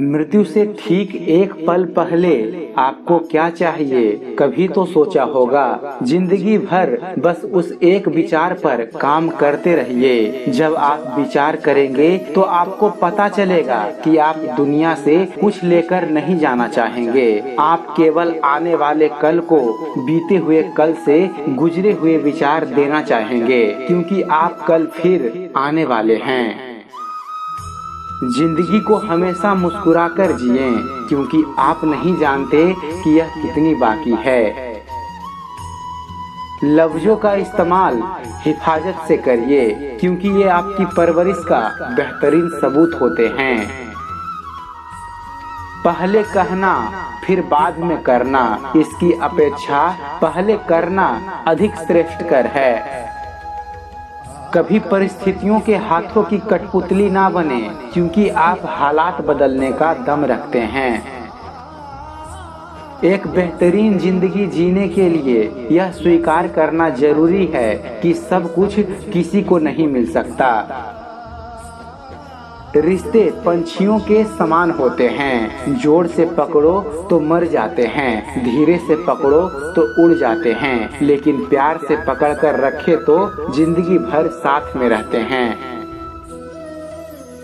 मृत्यु से ठीक एक पल पहले आपको क्या चाहिए? कभी तो सोचा होगा, ज़िंदगी भर बस उस एक विचार पर काम करते रहिए। जब आप विचार करेंगे तो आपको पता चलेगा कि आप दुनिया से कुछ लेकर नहीं जाना चाहेंगे। आप केवल आने वाले कल को, बीते हुए कल से गुजरे हुए विचार देना चाहेंगे, क्योंकि आप कल फिर आने वाले हैं। ज़िंदगी को हमेशा मुस्कुराकर जिए, क्योंकि आप नहीं जानते कि यह कितनी बाकी है। लफ्जों का इस्तेमाल हिफाजत से करिए, क्योंकि ये आपकी परवरिश का बेहतरीन सबूत होते हैं। पहले कहना, फिर बाद में करना, इसकी अपेक्षा पहले करना अधिक श्रेष्ठ कर है। कभी परिस्थितियों के हाथों की कठपुतली ना बने, क्योंकि आप हालात बदलने का दम रखते हैं। एक बेहतरीन ज़िंदगी जीने के लिए यह स्वीकार करना ज़रूरी है कि सब कुछ किसी को नहीं मिल सकता। रिश्ते पंछियों के समान होते हैं। ज़ोर से पकड़ो तो मर जाते हैं। धीरे से पकड़ो तो उड़ जाते हैं। लेकिन प्यार से पकड़ कर रखे तो ज़िंदगी भर साथ में रहते हैं।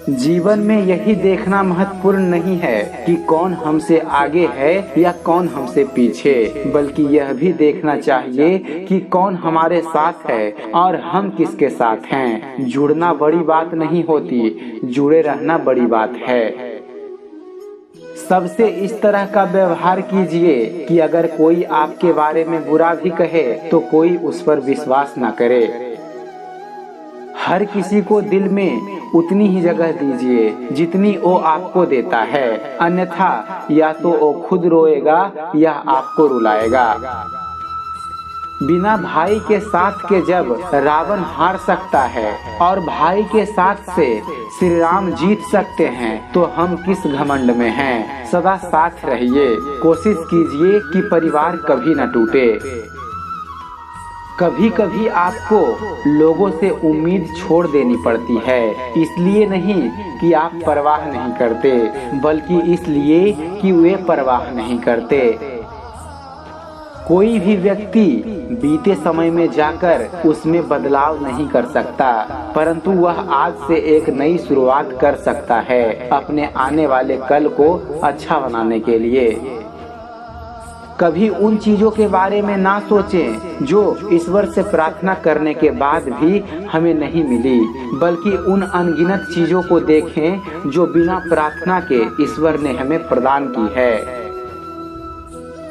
जीवन में यही देखना महत्वपूर्ण नहीं है कि कौन हमसे आगे है या कौन हमसे पीछे, बल्कि यह भी देखना चाहिए कि कौन हमारे साथ है और हम किसके साथ हैं। जुड़ना बड़ी बात नहीं होती, जुड़े रहना बड़ी बात है। सबसे इस तरह का व्यवहार कीजिए कि अगर कोई आपके बारे में बुरा भी कहे तो कोई उस पर विश्वास न करे। हर किसी को दिल में उतनी ही जगह दीजिए, जितनी वो आपको देता है। अन्यथा, या तो वो खुद रोएगा, या आपको रुलाएगा। बिना भाई के साथ के जब रावण हार सकता है, और भाई के साथ से श्री राम जीत सकते हैं तो हम किस घमंड में हैं? सदा साथ रहिए। कोशिश कीजिए कि परिवार कभी न टूटे। कभी कभी आपको लोगों से उम्मीद छोड़ देनी पड़ती है। इसलिए नहीं कि आप परवाह नहीं करते, बल्कि इसलिए कि वे परवाह नहीं करते। कोई भी व्यक्ति बीते समय में जाकर उसमें बदलाव नहीं कर सकता, परंतु वह आज से एक नई शुरुआत कर सकता है अपने आने वाले कल को अच्छा बनाने के लिए। कभी उन चीज़ों के बारे में ना सोचें जो ईश्वर से प्रार्थना करने के बाद भी हमें नहीं मिली, बल्कि उन अनगिनत चीज़ों को देखें जो बिना प्रार्थना के ईश्वर ने हमें प्रदान की है।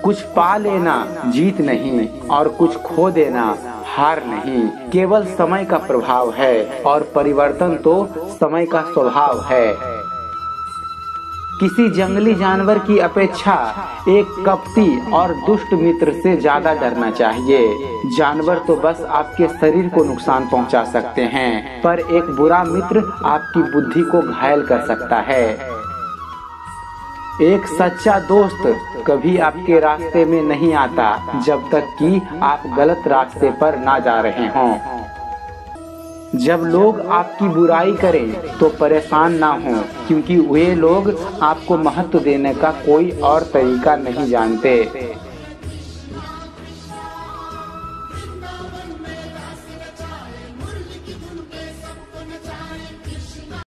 कुछ पा लेना जीत नहीं और कुछ खो देना हार नहीं। केवल समय का प्रभाव है और परिवर्तन तो समय का स्वभाव है। किसी जंगली जानवर की अपेक्षा एक कपटी और दुष्ट मित्र से ज़्यादा डरना चाहिए। जानवर तो बस आपके शरीर को नुकसान पहुँचा सकते हैं, पर एक बुरा मित्र आपकी बुद्धि को घायल कर सकता है। एक सच्चा दोस्त कभी आपके रास्ते में नहीं आता, जब तक कि आप गलत रास्ते पर ना जा रहे हों। जब लोग आपकी बुराई करें तो परेशान ना हो। क्योंकि वे लोग आपको महत्व देने का कोई और तरीका नहीं जानते।